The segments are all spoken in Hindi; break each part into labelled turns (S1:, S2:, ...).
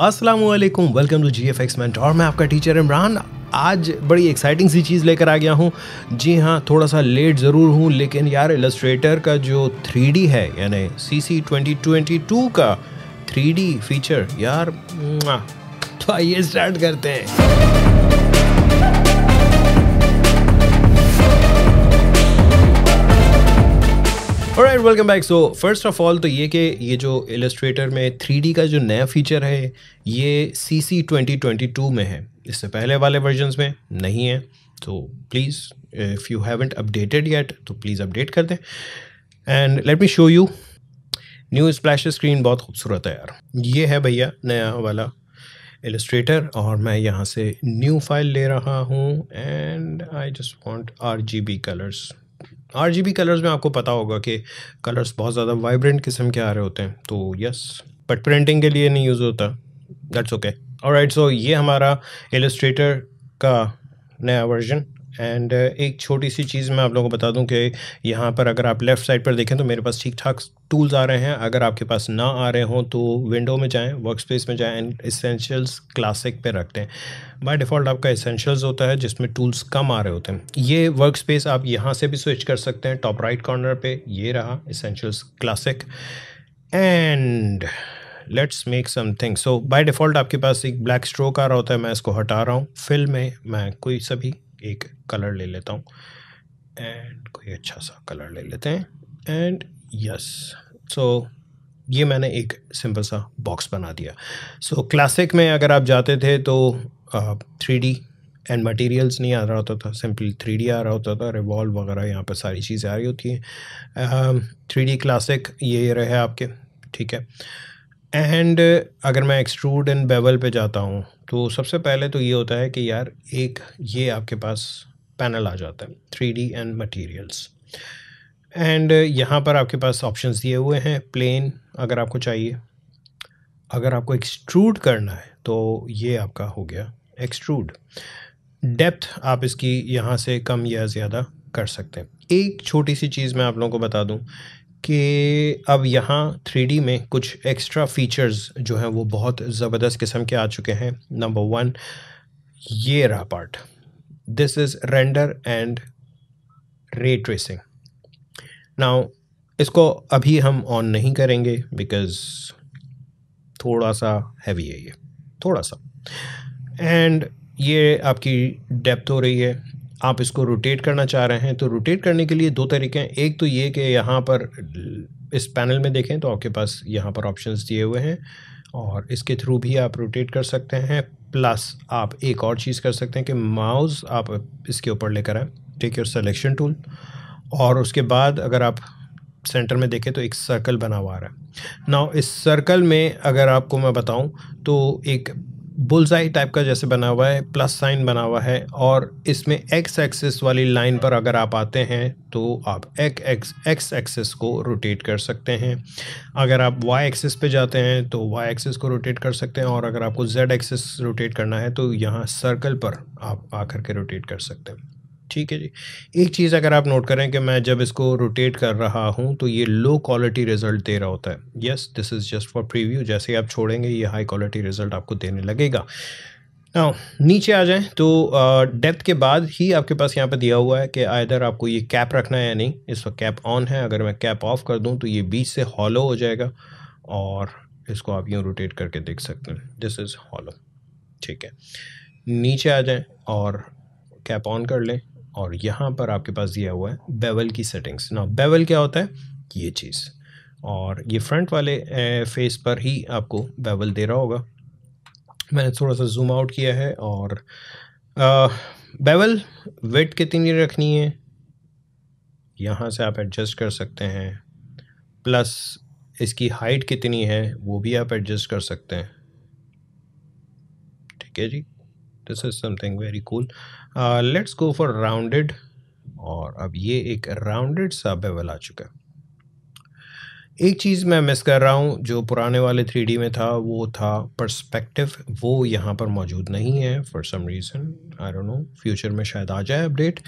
S1: अस्सलाम वालेकुम वेलकम टू जी एफ़ एक्समेंट और मैं आपका टीचर इमरान। आज बड़ी एक्साइटिंग सी चीज़ लेकर आ गया हूँ। जी हाँ थोड़ा सा लेट ज़रूर हूँ, लेकिन यार इलस्ट्रेटर का जो थ्री है, यानी C C twenty twenty two का थ्री फीचर यार तो आइए स्टार्ट करते हैं। Right welcome back so first of all तो ये कि ये जो इलस्ट्रेटर में थ्री का जो नया फीचर है, ये C C twenty twenty two में है। इससे पहले वाले वर्जन्स में नहीं है। तो please if you haven't updated yet तो प्लीज़ अपडेट कर दें। And let me show you new splash screen बहुत खूबसूरत है यार। ये है भैया नया वाला इलस्ट्रेटर और मैं यहाँ से न्यू फ़ाइल ले रहा हूँ। And I just want R G B colours R G B colours में आपको पता होगा कि कलर्स बहुत ज़्यादा वाइब्रेंट किस्म के आ रहे होते हैं। तो यस बट प्रिंटिंग के लिए नहीं यूज़ होता। दैट्स ओके और राइट सो ये हमारा एलिस्ट्रेटर का नया वर्जन एंड uh, एक छोटी सी चीज़ मैं आप लोगों को बता दूँ कि यहाँ पर अगर आप लेफ़्ट साइड पर देखें तो मेरे पास ठीक ठाक टूल्स आ रहे हैं। अगर आपके पास ना आ रहे हों तो विंडो में जाएँ वर्क स्पेस में जाएँ एंड इसेंशियल्स क्लासिक पे रखते हैं बाय डिफ़ॉल्ट आपका इसेंशियल्स होता है जिसमें टूल्स कम आ रहे होते हैं। ये वर्क स्पेस आप यहाँ से भी स्विच कर सकते हैं टॉप राइट कॉर्नर पर ये रहा essentials classic and let's make something so by default आपके पास एक ब्लैक स्ट्रोक आ रहा होता है मैं इसको हटा रहा हूँ। फिल में मैं कोई सा भी एक कलर ले लेता हूँ। एंड कोई अच्छा सा कलर ले लेते हैं। एंड यस सो ये मैंने एक सिंपल सा बॉक्स बना दिया। सो so, क्लासिक में अगर आप जाते थे तो थ्री डी एंड मटेरियल्स नहीं आ रहा होता था। सिंपली थ्री डी आ रहा होता था। रिवॉल्व वगैरह यहाँ पर सारी चीज़ें आ रही होती हैं। थ्री डी क्लासिक ये रहे आपके। ठीक है। एंड अगर मैं एक्सट्रूड एंड बेवल पे जाता हूँ तो सबसे पहले तो ये होता है कि यार, एक ये आपके पास पैनल आ जाता है three D and materials and यहाँ पर आपके पास ऑप्शंस दिए हुए हैं प्लेन अगर आपको चाहिए। अगर आपको एक्सट्रूड करना है तो ये आपका हो गया एक्सट्रूड डेप्थ आप इसकी यहाँ से कम या ज़्यादा कर सकते हैं। एक छोटी सी चीज़ मैं आप लोगों को बता दूँ कि अब यहाँ थ्री में कुछ एक्स्ट्रा फीचर्स जो हैं वो बहुत ज़बरदस्त किस्म के आ चुके हैं। नंबर वन ये रहा part this is render and ray tracing now इसको अभी हम ऑन नहीं करेंगे बिकॉज़ थोड़ा सा हैवी है ये, थोड़ा सा। एंड ये आपकी डेप्थ हो रही है। आप इसको रोटेट करना चाह रहे हैं तो रोटेट करने के लिए दो तरीके हैं। एक तो ये कि यहाँ पर इस पैनल में देखें तो आपके पास यहाँ पर ऑप्शंस दिए हुए हैं और इसके थ्रू भी आप रोटेट कर सकते हैं प्लस आप एक और चीज़ कर सकते हैं कि माउस आप इसके ऊपर लेकर आएँ टेक योर सेलेक्शन टूल और उसके बाद अगर आप सेंटर में देखें तो एक सर्कल बना हुआ आ रहा है। ना इस सर्कल में अगर आपको मैं बताऊँ तो एक बुलजाई टाइप का जैसे बना हुआ है प्लस साइन बना हुआ है और इसमें एक्स एक्सिस वाली लाइन पर अगर आप आते हैं तो आप एक एक्स एक्स एक्सिस को रोटेट कर सकते हैं। अगर आप वाई एक्सिस पे जाते हैं तो वाई एक्सिस को रोटेट कर सकते हैं और अगर आपको जेड एक्सिस रोटेट करना है तो यहाँ सर्कल पर आप आकर के रोटेट कर सकते हैं। ठीक है जी। एक चीज़ अगर आप नोट करें कि मैं जब इसको रोटेट कर रहा हूँ तो ये लो क्वालिटी रिज़ल्ट दे रहा होता है। Yes this is just for preview जैसे ही आप छोड़ेंगे ये हाई क्वालिटी रिज़ल्ट आपको देने लगेगा। Now, नीचे आ जाएँ तो डेप्थ के बाद ही आपके पास यहाँ पे दिया हुआ है कि आइधर आपको ये कैप रखना है या नहीं। इस वक्त कैप ऑन है अगर मैं कैप ऑफ़ कर दूँ तो ये बीच से हॉलो हो जाएगा और इसको आप यूँ रोटेट करके देख सकते हैं। दिस इज़ हॉलो ठीक है। नीचे आ जाएँ और कैप ऑन कर लें। और यहाँ पर आपके पास दिया हुआ है बेवल की सेटिंग्स ना बेवल क्या होता है? ये चीज़। और ये फ्रंट वाले फेस पर ही आपको बेवल दे रहा होगा। मैंने थोड़ा सा जूम आउट किया है और बेवल वेट कितनी रखनी है? यहाँ से आप एडजस्ट कर सकते हैं। प्लस इसकी हाइट कितनी है, वो भी आप एडजस्ट कर सकते हैं। ठीक है जी? This is something very cool let's go for rounded और अब ये एक राउंडेड सा बेवल आ चुका है। एक चीज़ मैं मिस कर रहा हूँ जो पुराने वाले थ्री में था वो था पर्सपेक्टिव वो यहाँ पर मौजूद नहीं है for some reason I don't know future में शायद आ जाए अपडेट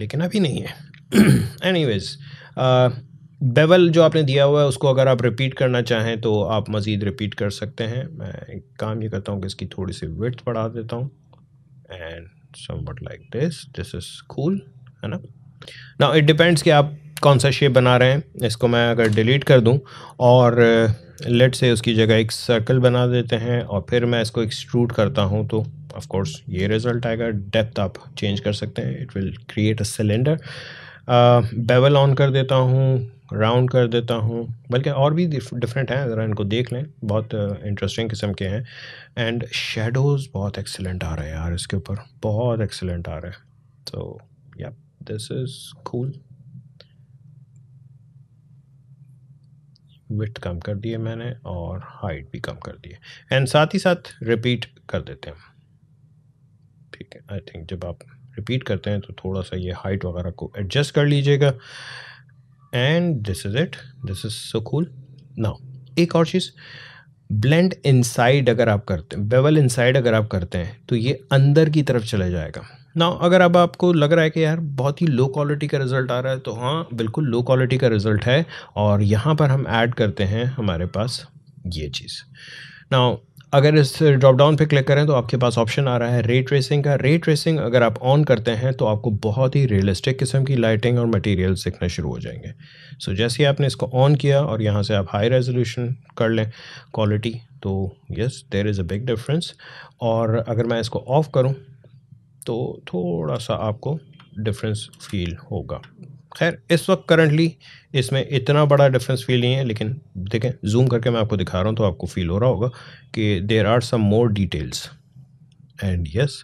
S1: लेकिन अभी नहीं है। एनीवेज uh, बेवल जो आपने दिया हुआ है उसको अगर आप रिपीट करना चाहें तो आप मज़ीद रिपीट कर सकते हैं। मैं एक काम ये करता हूँ कि इसकी थोड़ी सी विथ बढ़ा देता हूँ। And somewhat like this this is cool है ना? ना इट डिपेंड्स कि आप कौन सा शेप बना रहे हैं। इसको मैं अगर डिलीट कर दूँ और लेट से उसकी जगह एक सर्कल बना देते हैं और फिर मैं इसको एक्सट्रूड करता हूँ तो ऑफ़ कोर्स ये रिज़ल्ट आएगा। डेप्थ आप चेंज कर सकते हैं। It will create a cylinder bevel on कर देता हूँ। राउंड कर देता हूँ। बल्कि और भी डिफरेंट हैं, ज़रा इनको देख लें। बहुत इंटरेस्टिंग किस्म के हैं। एंड शेडोज़ बहुत एक्सेलेंट आ रहे हैं यार इसके ऊपर। बहुत एक्सेलेंट आ रहे हैं। तो yeah this is cool with कम कर दिए मैंने और हाइट भी कम कर दिए। एंड साथ ही साथ रिपीट कर देते हैं। ठीक है आई थिंक जब आप रिपीट करते हैं तो थोड़ा सा ये हाइट वगैरह को एडजस्ट कर लीजिएगा। And this is it this is so cool now एक और चीज़. ब्लेंड इनसाइड अगर आप करते हैं बेवल इनसाइड अगर आप करते हैं तो ये अंदर की तरफ़ चला जाएगा. ना अगर अब आपको लग रहा है कि यार बहुत ही लो क्वालिटी का रिज़ल्ट आ रहा है तो हाँ बिल्कुल लो क्वालिटी का रिज़ल्ट है. और यहाँ पर हम ऐड करते हैं हमारे पास ये चीज़. ना अगर इस ड्रॉप डाउन पे क्लिक करें तो आपके पास ऑप्शन आ रहा है रे ट्रेसिंग का। रे ट्रेसिंग अगर आप ऑन करते हैं तो आपको बहुत ही रियलिस्टिक किस्म की लाइटिंग और मटेरियल दिखना शुरू हो जाएँगे। सो so, जैसे ही आपने इसको ऑन किया और यहाँ से आप हाई रेजोल्यूशन कर लें क्वालिटी तो yes there is a big difference और अगर मैं इसको ऑफ़ करूँ तो थोड़ा सा आपको डिफरेंस फील होगा। खैर इस वक्त करंटली इसमें इतना बड़ा डिफरेंस फील नहीं है लेकिन देखें जूम करके मैं आपको दिखा रहा हूँ तो आपको फील हो रहा होगा कि there are some more details and yes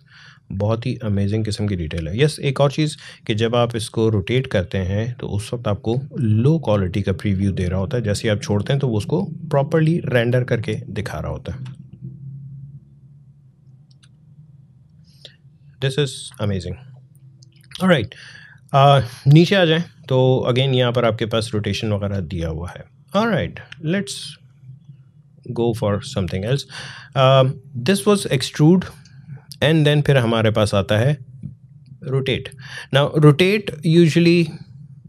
S1: बहुत ही अमेजिंग किस्म की डिटेल है। यस yes, एक और चीज़ कि जब आप इसको रोटेट करते हैं तो उस वक्त आपको लो क्वालिटी का प्रीव्यू दे रहा होता है। जैसे आप छोड़ते हैं तो वो उसको प्रॉपरली रेंडर करके दिखा रहा होता है। दिस इज़ अमेजिंग राइट नीचे आ जाएँ। तो अगेन यहाँ पर आपके पास रोटेशन वगैरह दिया हुआ है। Right let's go for something else this was extrude and then फिर हमारे पास आता है रोटेट ना रोटेट यूजली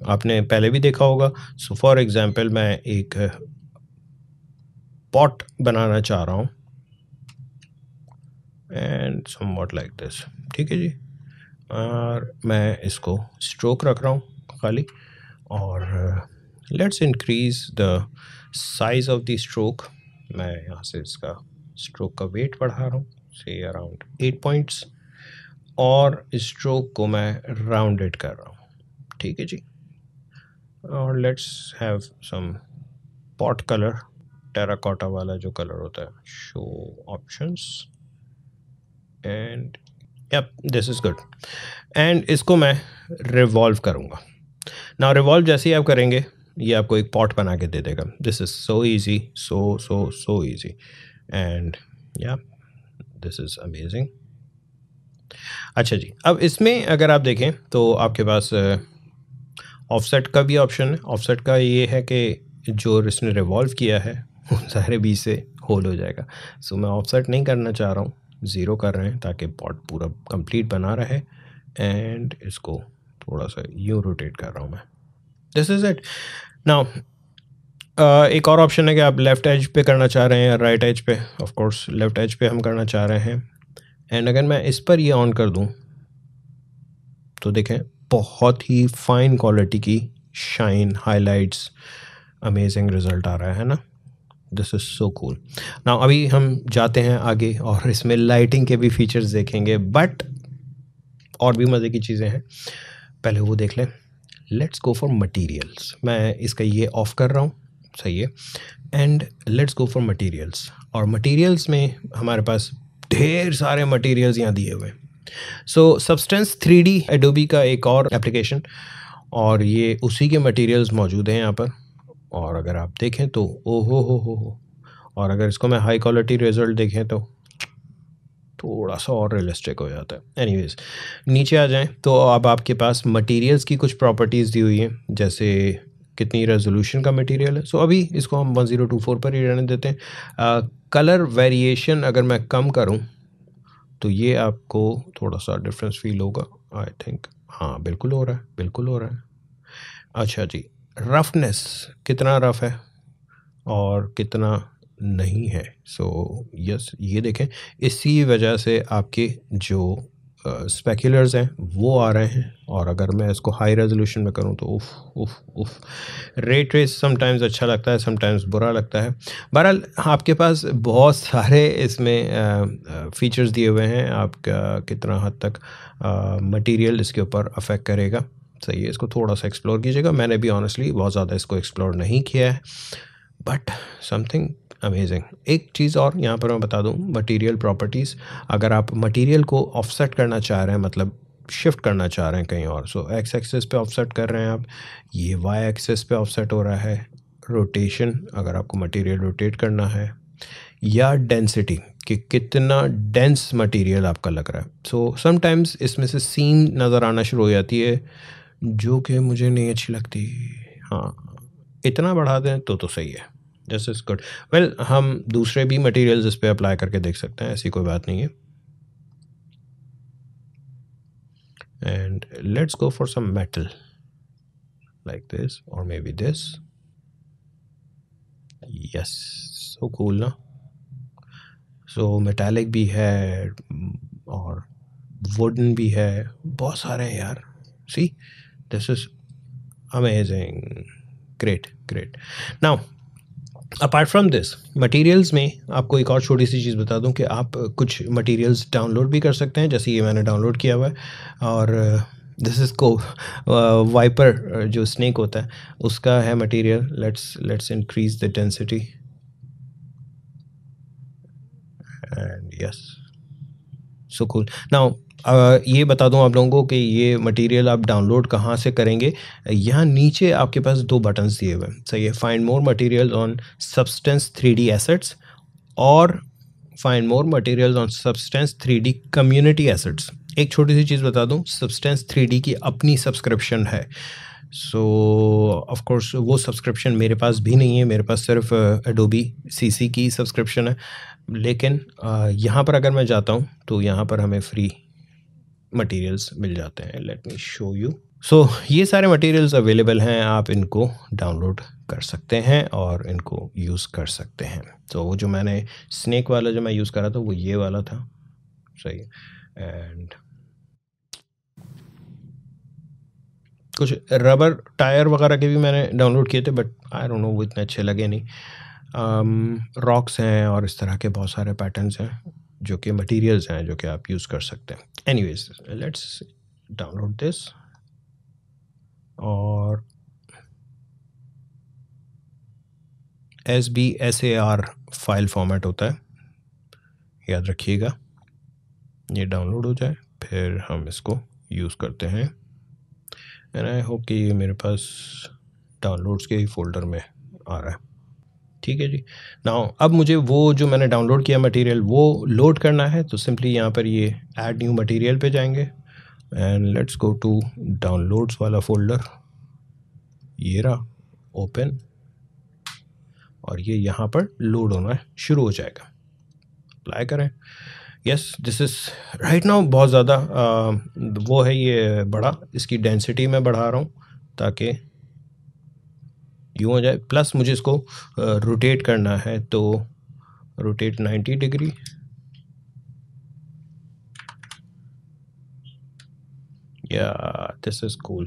S1: आपने पहले भी देखा होगा। सो फॉर एग्ज़ाम्पल मैं एक पॉट बनाना चाह रहा हूँ। And somewhat like this ठीक है जी? और मैं इसको स्ट्रोक रख रहा हूँ खाली और let's increase the size of the stroke मैं यहाँ से इसका स्ट्रोक का वेट बढ़ा रहा हूँ से अराउंड एट पॉइंट्स और स्ट्रोक को मैं राउंडेड कर रहा हूँ। ठीक है जी? और let's have some pot colour terracotta वाला जो कलर होता है show options and yup this is good and इसको मैं रिवॉल्व करूँगा। ना रिवॉल्व जैसे ही आप करेंगे ये आपको एक पॉट बना के दे देगा। This is so easy so so so easy and yeah this is amazing अच्छा जी अब इसमें अगर आप देखें तो आपके पास ऑफसेट uh, का भी ऑप्शन है। ऑफसेट का ये है कि जो इसने रिवॉल्व किया है सारे बीच से होल हो जाएगा। सो मैं ऑफसेट नहीं करना चाह रहा हूँ। ज़ीरो कर रहे हैं ताकि पॉट पूरा कंप्लीट बना रहे एंड इसको थोड़ा सा यूँ रोटेट कर रहा हूँ मैं। दिस इज़ इट नाउ एक और ऑप्शन है कि आप लेफ़्ट एज पे करना चाह रहे हैं या राइट एज पे। ऑफ़ कोर्स लेफ़्ट एज पे हम करना चाह रहे हैं। एंड अगर मैं इस पर ये ऑन कर दूँ तो देखें, बहुत ही फाइन क्वालिटी की शाइन हाइलाइट्स अमेजिंग रिज़ल्ट आ रहा है ना? दिस इज़ सो कूल ना अभी हम जाते हैं आगे और इसमें लाइटिंग के भी फीचर्स देखेंगे बट और भी मज़े की चीज़ें हैं। पहले वो देख लें। लेट्स गो फॉर मटेरियल्स मैं इसका ये ऑफ़ कर रहा हूँ। सही है। And let's go for materials और मटेरियल्स में हमारे पास ढेर सारे मटेरियल्स यहाँ दिए हुए हैं। So substance three D Adobe का एक और एप्लीकेशन और ये उसी के मटेरियल्स मौजूद हैं यहाँ पर। और अगर आप देखें तो ओ हो हो हो। और अगर इसको मैं हाई क्वालिटी रिज़ल्ट देखें तो थोड़ा सा और रियलिस्टिक हो जाता है। एनीवेज नीचे आ जाएँ। तो अब आपके पास मटेरियल्स की कुछ प्रॉपर्टीज़ दी हुई हैं। जैसे कितनी रेजोल्यूशन का मटेरियल है। सो so, अभी इसको हम वन ज़ीरो टू फोर पर ही रहने देते हैं। कलर वेरिएशन अगर मैं कम करूँ तो ये आपको थोड़ा सा डिफरेंस फील होगा। आई थिंक हाँ बिल्कुल हो रहा है बिल्कुल हो रहा है। अच्छा जी रफनेस कितना रफ़ है और कितना नहीं है। सो so, यस yes, ये देखें इसी वजह से आपके जो स्पेकुलर्स हैं वो आ रहे हैं और अगर मैं इसको हाई रेजोल्यूशन में करूँ तो उफ उफ उफ। रेट रेस समटाइम्स अच्छा लगता है समटाइम्स बुरा लगता है। बहरहाल आपके पास बहुत सारे इसमें फ़ीचर्स दिए हुए हैं। आपका कितना हद तक मटेरियल इसके ऊपर अफेक्ट करेगा। सही है, इसको थोड़ा सा एक्सप्लोर कीजिएगा। मैंने भी ऑनेस्टली बहुत ज़्यादा इसको एक्सप्लोर नहीं किया है बट समथिंग अमेजिंग एक चीज़ और यहाँ पर मैं बता दूँ मटेरियल प्रॉपर्टीज़ अगर आप मटेरियल को ऑफसेट करना चाह रहे हैं मतलब शिफ्ट करना चाह रहे हैं कहीं और सो एक्स एक्सेस पे ऑफसेट कर रहे हैं आप, ये वाई एक्सेस पे ऑफसेट हो रहा है। रोटेशन अगर आपको मटेरियल रोटेट करना है, या डेंसिटी कि कितना डेंस मटेरियल आपका लग रहा है। सो समटाइम्स इसमें से सीन नज़र आना शुरू हो जाती है जो कि मुझे नहीं अच्छी लगती। हाँ इतना बढ़ा दें तो तो सही है। दिस इज़ गुड वेल हम दूसरे भी मटेरियल्स इस पर अप्लाई करके देख सकते हैं, ऐसी कोई बात नहीं है। And let's go for some metal like this और maybe this yes so cool ना। सो मेटालिक भी है, और वुडन भी है, बहुत सारे हैं यार। See this is amazing great great now apart from this materials में आपको एक और छोटी सी चीज़ बता दूँ कि आप कुछ मटेरियल्स डाउनलोड भी कर सकते हैं, जैसे ये मैंने डाउनलोड किया हुआ है। और दिस इज़ को वाइपर जो स्नेक होता है, उसका है material let's let's increase the density and yes so cool now ये बता दूँ आप लोगों को कि ये मटेरियल आप डाउनलोड कहाँ से करेंगे? यहाँ नीचे आपके पास दो बटन्स दिए हुए हैं। सही है find more material on Substance three D assets और find more material on Substance three D community assets एक छोटी सी चीज़ बता दूँ सब्सटेंस थ्री डी की अपनी सब्सक्रिप्शन है। सो ऑफ़ कोर्स वो सब्सक्रिप्शन मेरे पास भी नहीं है, मेरे पास सिर्फ़ एडोबी सीसी की सब्सक्रिप्शन है। लेकिन यहाँ पर अगर मैं जाता हूँ तो यहाँ पर हमें फ्री मटेरियल्स मिल जाते हैं let me show you so ये सारे मटेरियल्स अवेलेबल हैं आप इनको डाउनलोड कर सकते हैं और इनको यूज़ कर सकते हैं। तो वो जो मैंने स्नैक वाला जो मैं यूज़ करा था वो ये वाला था। सही एंड कुछ रबर टायर वगैरह के भी मैंने डाउनलोड किए थे बट आई डोंट नो वो इतने अच्छे लगे नहीं। रॉक्स um, हैं और इस तरह के बहुत सारे पैटर्न्स हैं। जो कि मटेरियल्स हैं जो कि आप यूज़ कर सकते हैं। एनीवेज लेट्स डाउनलोड दिस और S B S A R file format होता है। याद रखिएगा, ये डाउनलोड हो जाए, फिर हम इसको यूज़ करते हैं। एंड आई होप कि ये मेरे पास डाउनलोड्स के ही फोल्डर में आ रहा है। ठीक है जी। नाउ अब मुझे वो जो मैंने डाउनलोड किया मटेरियल वो लोड करना है तो सिंपली यहाँ पर ये ऐड न्यू मटेरियल पे जाएँगे। And let's go to downloads वाला फोल्डर ये रहा ओपन और ये यहाँ पर लोड होना शुरू हो जाएगा। अप्लाई करें। Yes this is right now बहुत ज़्यादा वो है ये बड़ा, इसकी डेंसिटी मैं बढ़ा रहा हूँ, ताकि यूँ हो जाए। प्लस मुझे इसको रोटेट करना है तो रोटेट 90 डिग्री या this is cool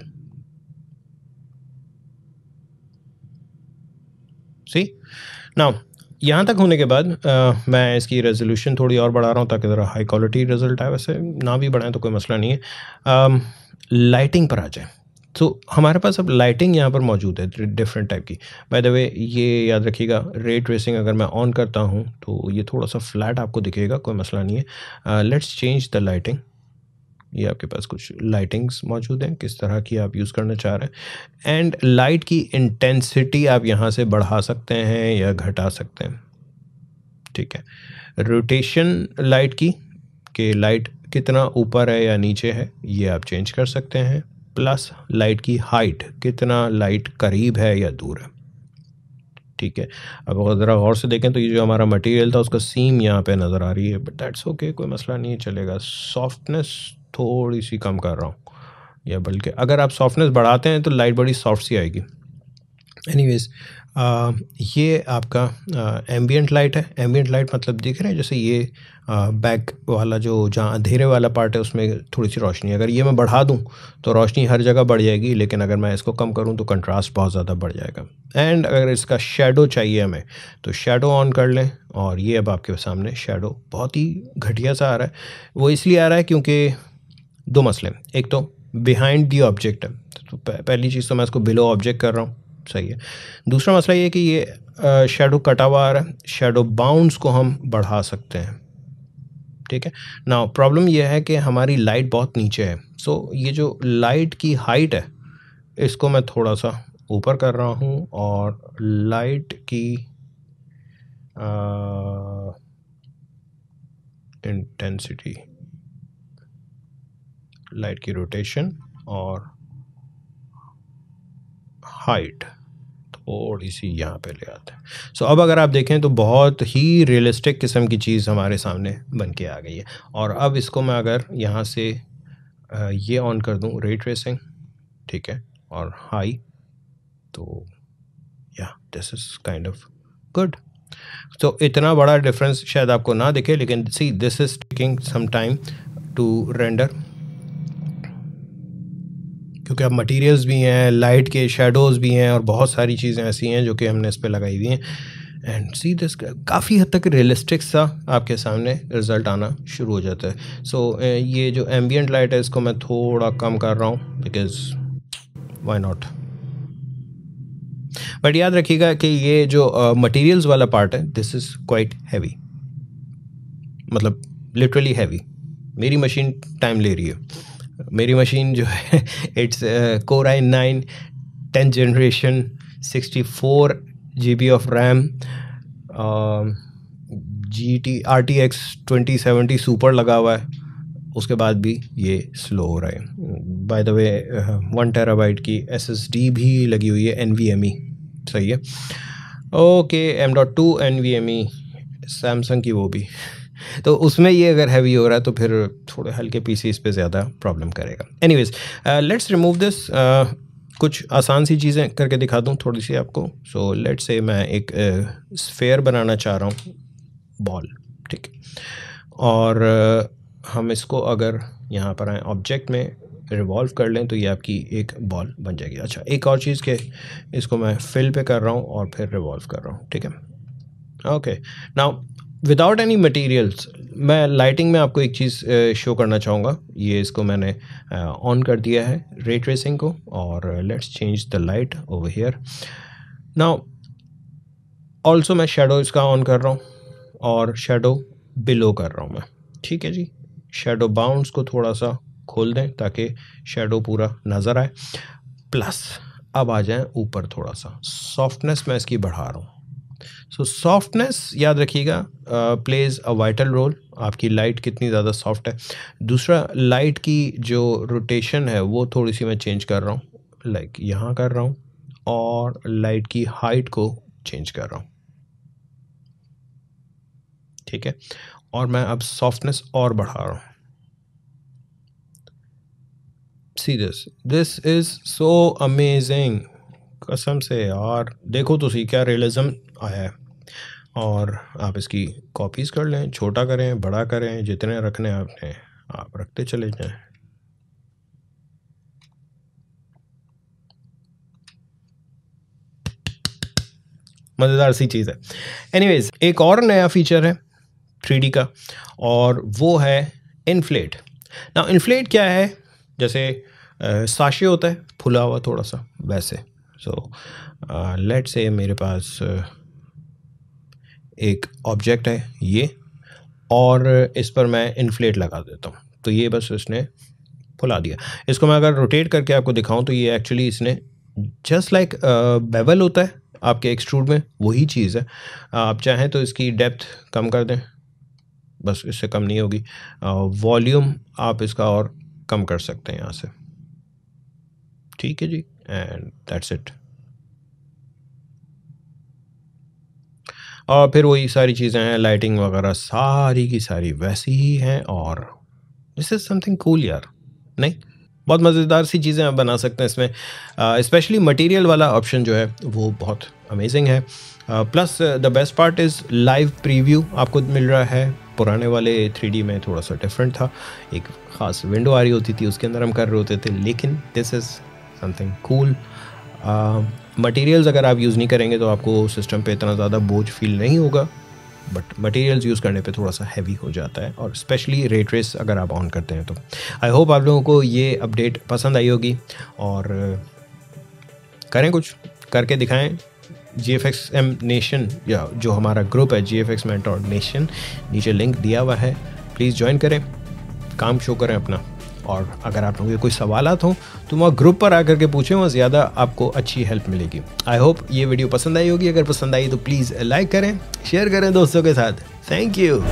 S1: see now यहाँ तक होने के बाद आ, मैं इसकी रेजोल्यूशन थोड़ी और बढ़ा रहा हूँ ताकि ज़रा हाई क्वालिटी रिज़ल्ट आए। वैसे ना भी बढ़ाएँ तो कोई मसला नहीं है। लाइटिंग पर आ जाए। तो हमारे पास अब लाइटिंग यहाँ पर मौजूद है डिफरेंट टाइप की। बाय द वे ये याद रखिएगा रे ट्रेसिंग अगर मैं ऑन करता हूँ तो ये थोड़ा सा फ्लैट आपको दिखेगा, कोई मसला नहीं है। लेट्स चेंज द लाइटिंग ये आपके पास कुछ लाइटिंग्स मौजूद हैं, किस तरह की आप यूज़ करना चाह रहे हैं। एंड लाइट की इंटेंसिटी आप यहाँ से बढ़ा सकते हैं या घटा सकते हैं। ठीक है। रोटेशन लाइट की, कि लाइट कितना ऊपर है या नीचे है, ये आप चेंज कर सकते हैं। प्लस लाइट की हाइट कितना लाइट करीब है या दूर है। ठीक है, अब अगर ज़रा गौर से देखें तो ये जो हमारा मटेरियल था उसका सीम यहाँ पे नज़र आ रही है बट दैट्स ओके कोई मसला नहीं चलेगा। सॉफ्टनेस थोड़ी सी कम कर रहा हूँ या बल्कि अगर आप सॉफ्टनेस बढ़ाते हैं तो लाइट बड़ी सॉफ्ट सी आएगी। एनीवेज ये आपका एम्बियट लाइट है। एम्बियट लाइट मतलब दिख रहे हैं, जैसे ये बैक वाला जो, जहाँ अंधेरे वाला पार्ट है, उसमें थोड़ी सी रोशनी अगर ये मैं बढ़ा दूँ तो रोशनी हर जगह बढ़ जाएगी, लेकिन अगर मैं इसको कम करूँ तो कंट्रास्ट बहुत ज़्यादा बढ़ जाएगा। एंड अगर इसका शेडो चाहिए हमें तो शेडो ऑन कर लें। और ये अब आपके सामने शेडो बहुत ही घटिया सा आ रहा है। वो इसलिए आ रहा है क्योंकि दो मसले एक तो बिहाइंड दी ऑब्जेक्ट है। तो पहली चीज़ तो मैं इसको बिलो ऑब्जेक्ट कर रहा हूँ। सही है। दूसरा मसला ये कि ये शेडो कटा हुआ आ रहा है। शेडो बाउंड्स को हम बढ़ा सकते हैं। ठीक है? ना प्रॉब्लम यह है कि हमारी लाइट बहुत नीचे है। सो ये जो लाइट की हाइट है, इसको मैं थोड़ा सा ऊपर कर रहा हूँ और लाइट की इंटेंसिटी लाइट की रोटेशन और हाइट थोड़ी सी यहाँ पे ले आते हैं। सो so, अब अगर आप देखें तो बहुत ही रियलिस्टिक किस्म की चीज़ हमारे सामने बन के आ गई है। और अब इसको मैं अगर यहाँ से ये ऑन कर दूँ रे ट्रेसिंग ठीक है और हाई तो या this is kind of good तो इतना बड़ा डिफरेंस शायद आपको ना दिखे लेकिन see this is taking some time to render क्योंकि अब मटेरियल्स भी हैं लाइट के शेडोज़ भी हैं और बहुत सारी चीज़ें ऐसी हैं जो कि हमने इस पर लगाई हुई हैं। एंड सी दिस काफ़ी हद तक रियलिस्टिक सा आपके सामने रिज़ल्ट आना शुरू हो जाता है। सो so, ये जो एम्बियट लाइट है इसको मैं थोड़ा कम कर रहा हूँ बिकॉज़ वाई नॉट बट याद रखिएगा कि ये जो मटेरियल्स uh, वाला पार्ट है दिस इज़ क्वाइट हैवी मतलब लिटरली हैवी मेरी मशीन टाइम ले रही है। मेरी मशीन जो है it's core I nine tenth generation sixty four G B of RAM G T R T X twenty seventy super लगा हुआ है। उसके बाद भी ये स्लो हो रहा है। By the way one terabyte की एस एस डी भी लगी हुई है एन वी एम ई सही है? Okay M dot two N V M E Samsung की वो भी। तो उसमें ये अगर हैवी हो रहा है तो फिर थोड़े हल्के पीसी इस पर ज़्यादा प्रॉब्लम करेगा। Anyways let's remove this कुछ आसान सी चीज़ें करके दिखा दूँ थोड़ी सी आपको। सो लेट से मैं एक स्फेयर uh, बनाना चाह रहा हूँ बॉल ठीक। और uh, हम इसको अगर यहाँ पर आए ऑब्जेक्ट में रिवॉल्व कर लें तो ये आपकी एक बॉल बन जाएगी। अच्छा एक और चीज़ के इसको मैं फिल पे कर रहा हूँ और फिर रिवॉल्व कर रहा हूँ ठीक है। Okay now without any materials मैं लाइटिंग में आपको एक चीज़ शो करना चाहूँगा। ये इसको मैंने ऑन कर दिया है रे ट्रेसिंग को और let's change the light over here now also मैं शेडो इसका ऑन कर रहा हूँ और शेडो बिलो कर रहा हूँ मैं। ठीक है जी? शेडो बाउंड्स को थोड़ा सा खोल दें ताकि शेडो पूरा नज़र आए। प्लस अब आ जाए ऊपर थोड़ा सा। सॉफ्टनेस मैं इसकी बढ़ा रहा हूँ। सो सॉफ्टनेस याद रखिएगा प्लेज अ वाइटल रोल आपकी लाइट कितनी ज़्यादा सॉफ्ट है। दूसरा लाइट की जो रोटेशन है, वो थोड़ी सी मैं चेंज कर रहा हूँ। लाइक like यहाँ कर रहा हूँ और लाइट की हाइट को चेंज कर रहा हूँ। ठीक है? और मैं अब सॉफ्टनेस और बढ़ा रहा हूँ। See this this is so amazing कसम से यार, देखो तो सी क्या रियलिज्म आया है? और आप इसकी कॉपीज़ कर लें, छोटा करें, बड़ा करें, जितने रखने आपने, आप रखते चले जाएँ। मज़ेदार सी चीज़ है। एनीवेज एक और नया फीचर है थ्री का, और वो है इन्फ्लेट ना इन्फ्लेट क्या है? जैसे साशे होता है, फुला हुआ थोड़ा सा, वैसे। सो लेट से मेरे पास uh, एक ऑब्जेक्ट है ये और इस पर मैं इन्फ्लेट लगा देता हूँ। तो ये बस इसने फुला दिया। इसको मैं अगर रोटेट करके आपको दिखाऊँ तो ये एक्चुअली इसने जस्ट लाइक बेवल होता है आपके एक्सट्रूड में वही चीज़ है। आप चाहें तो इसकी डेप्थ कम कर दें बस इससे कम नहीं होगी। वॉल्यूम आप इसका और कम कर सकते हैं यहाँ से। ठीक है जी एंड दैट्स इट और फिर वही सारी चीज़ें हैं लाइटिंग वगैरह सारी की सारी वैसी ही हैं और दिस इज़ समथिंग कूल यार, नहीं? बहुत मज़ेदार सी चीज़ें आप बना सकते हैं इसमें। स्पेशली मटेरियल वाला ऑप्शन जो है, वो बहुत अमेजिंग है। Plus the best part is live preview आपको मिल रहा है। पुराने वाले थ्री में थोड़ा सा डिफरेंट था। एक ख़ास विंडो आ रही होती थी, उसके अंदर हम कर रहे होते थे, लेकिन this is something cool materials अगर आप यूज़ नहीं करेंगे तो आपको सिस्टम पे इतना ज़्यादा बोझ फील नहीं होगा बट मटेरियल्स यूज़ करने पे थोड़ा सा हैवी हो जाता है और स्पेशली रेट रेस अगर आप ऑन करते हैं तो। आई होप आप लोगों को ये अपडेट पसंद आई होगी और करें कुछ, करके दिखाएँ। G F X M Nation या जो हमारा ग्रुप है G F X Mentor Nation नीचे लिंक दिया हुआ है। प्लीज़ ज्वाइन करें, काम शो करें अपना। और अगर आप लोगों के कोई सवाल हो तो वहाँ ग्रुप पर आकर के पूछें वहाँ ज़्यादा आपको अच्छी हेल्प मिलेगी। आई होप ये वीडियो पसंद आई होगी। अगर पसंद आई तो प्लीज़ लाइक करें शेयर करें दोस्तों के साथ। Thank you